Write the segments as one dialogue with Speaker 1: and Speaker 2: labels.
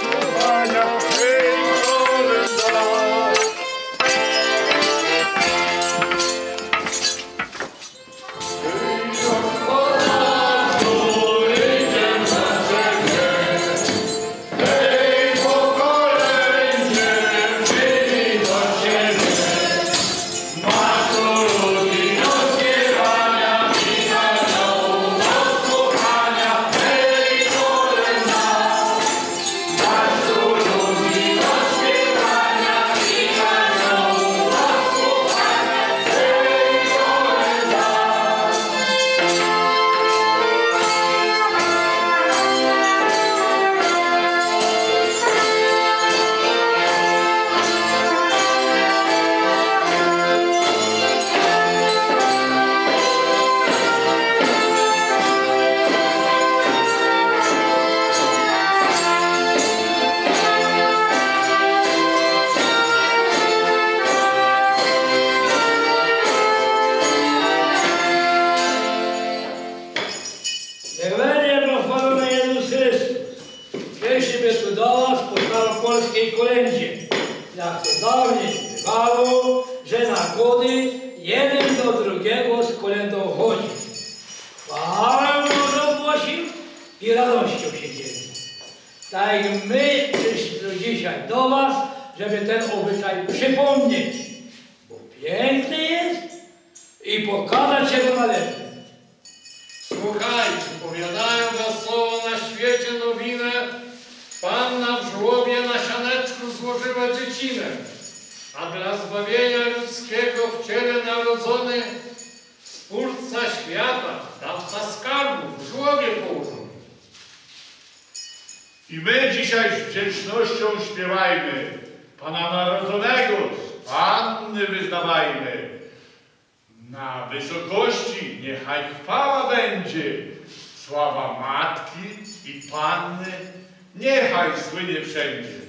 Speaker 1: to
Speaker 2: Słuchajcie, powiadają wesoło na świecie nowinę. Panna w żłobie na sianeczku złożyła dziecinę, a dla zbawienia ludzkiego w ciele narodzony Stwórca świata, dawca skarbów, w żłobie położony.
Speaker 3: I my dzisiaj z wdzięcznością śpiewajmy Pana Narodzonego, Panny wyznawajmy. Na wysokości niechaj chwała będzie, sława Matki i Panny niechaj słynie wszędzie.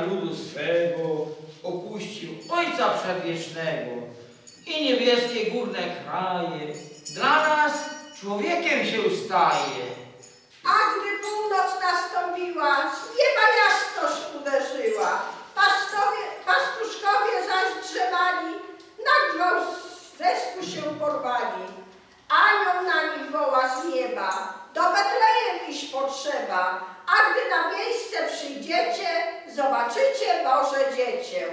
Speaker 4: Ludu swego opuścił Ojca Przedwiecznego i niebieskie górne kraje. Dla nas człowiekiem się staje.
Speaker 5: A gdy północ nastąpiła, z nieba jasność uderzyła. Pastowie, pastuszkowie zaś drzewali, na dwóch z desku się porwali. Anioł na nich woła z nieba, do Betlejem iść potrzeba, a gdy na miejsce przyjdziecie, zobaczycie Boże Dziecię.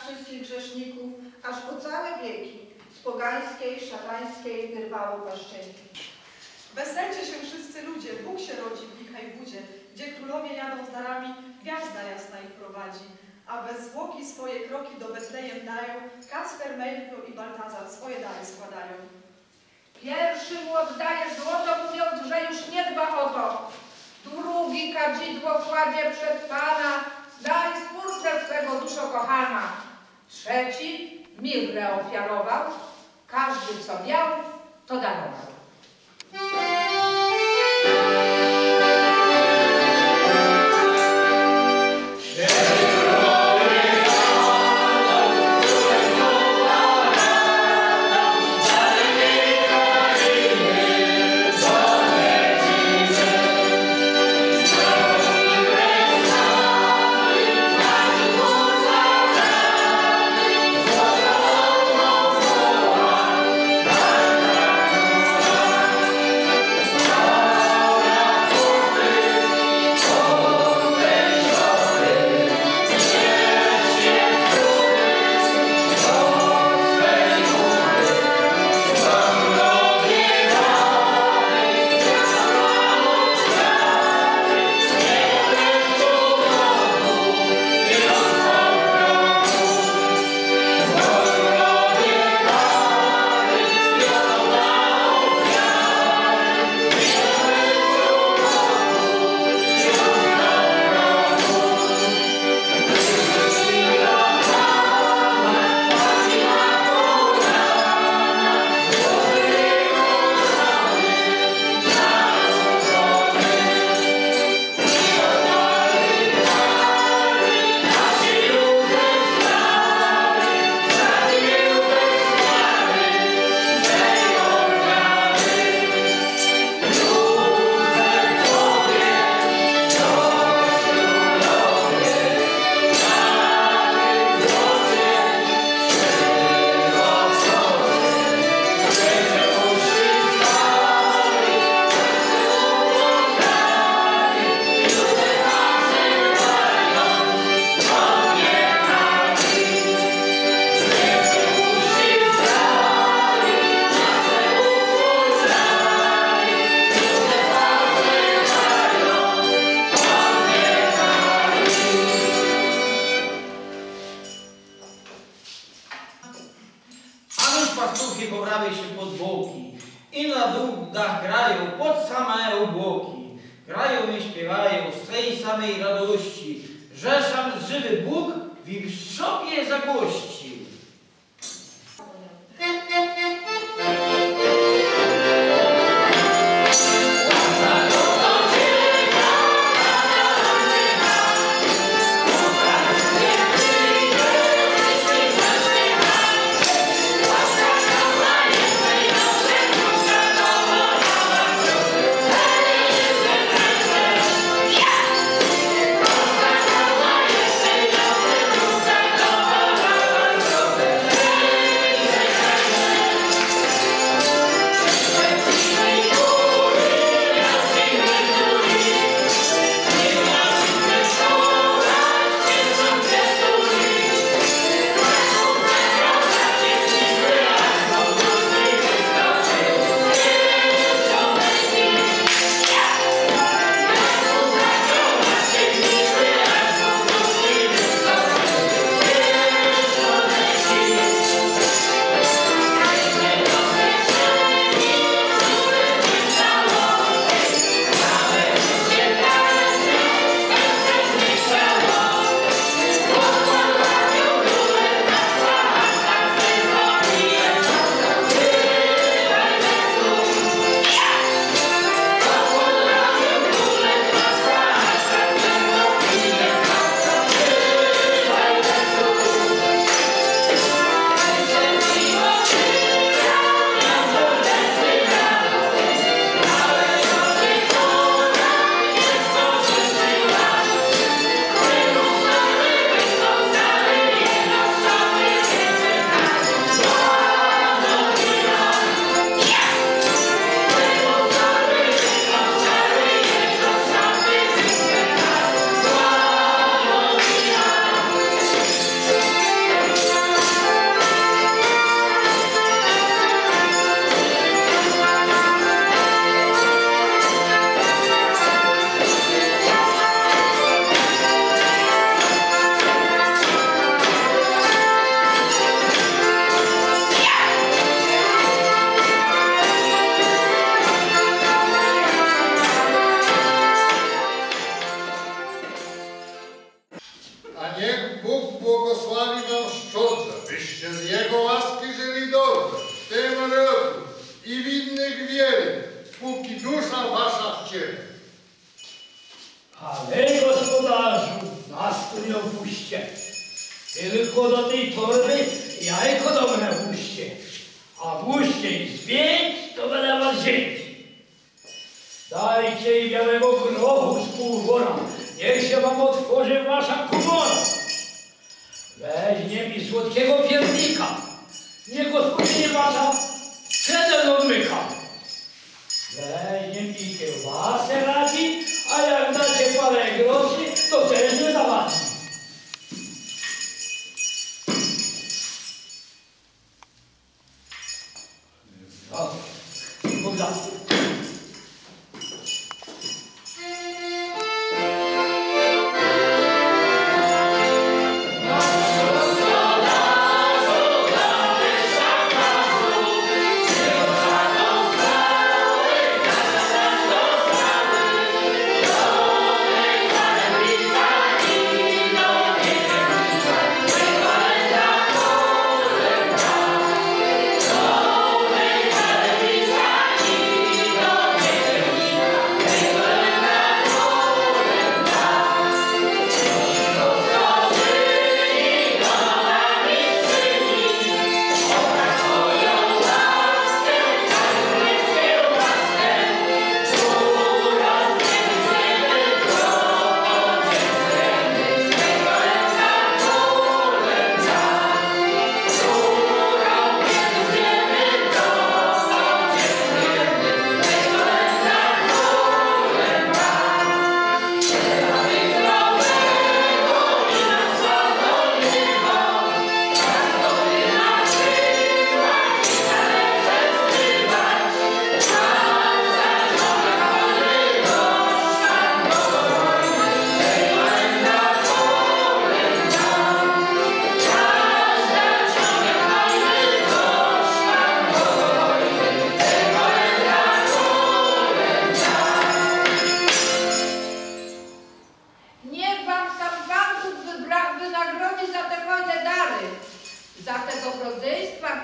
Speaker 5: Wszystkich grzeszników, aż po całe wieki, z pogańskiej, szatańskiej wyrwało paszczenki.
Speaker 6: Weselcie się wszyscy ludzie, Bóg się rodzi w lichej budzie, gdzie królowie jadą z darami, gwiazda jasna ich prowadzi. A bez zwłoki swoje kroki do Betlejem dają, Kacper, Melchior i Baltazar swoje dary składają.
Speaker 7: Pierwszy mu oddaje złoto, mówiąc, że już nie dba o to. Drugi kadzidło kładzie przed Pana, daj Stwórcę swego duszo kochana. Trzeci mirrę ofiarował, każdy co miał, to darował.
Speaker 4: Na dach grają pod same obłoki. Grają i śpiewają z tej samej radości, że sam żywy Bóg w ich sobie zagościł.
Speaker 1: Tylko do tej torby jajko dobre włóżcie. A włóżcie i zwięć, to będę was dzięki. Dajcie jej białego grochu z pół wora. Niech się wam otworzy wasza komora. Weźmie mi słodkiego piernika. Niech gospodynie wasza siedem odmyka. Weźmie mi kiełbasę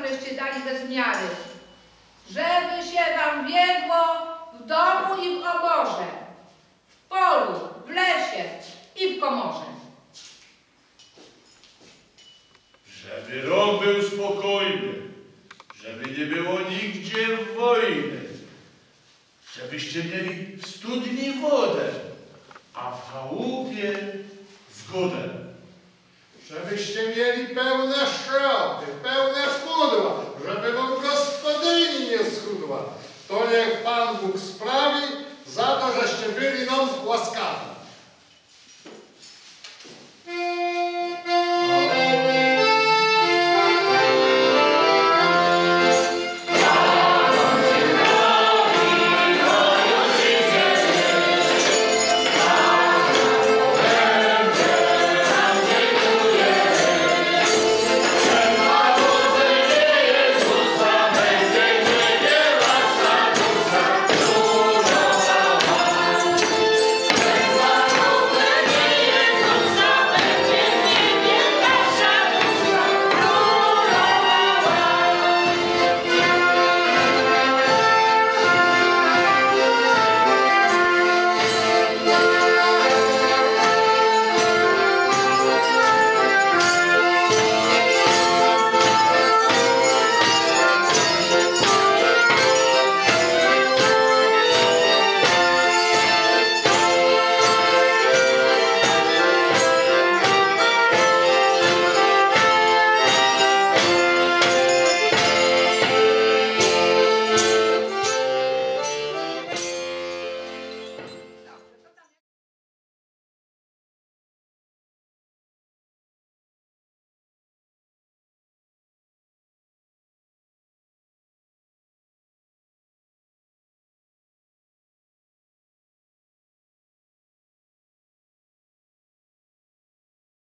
Speaker 7: któreście dali bez miary, żeby się wam wiedło w domu i w oborze, w polu, w lesie i w komorze.
Speaker 3: Żeby rok był spokojny, żeby nie było nigdzie wojny, żebyście mieli w studni wodę, a w chałupie zgodę.
Speaker 8: Żebyście mieli pełne szropy, pełne